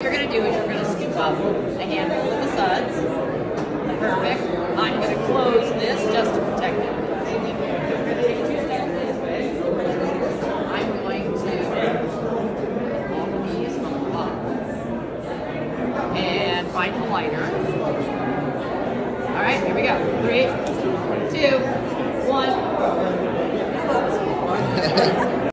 What you're going to do is you're going to scoop up a handful of the suds. Perfect. I'm going to close this just to protect it. Going to take two steps this way. I'm going to all of these from up and find the lighter. All right, here we go. Three, two, one.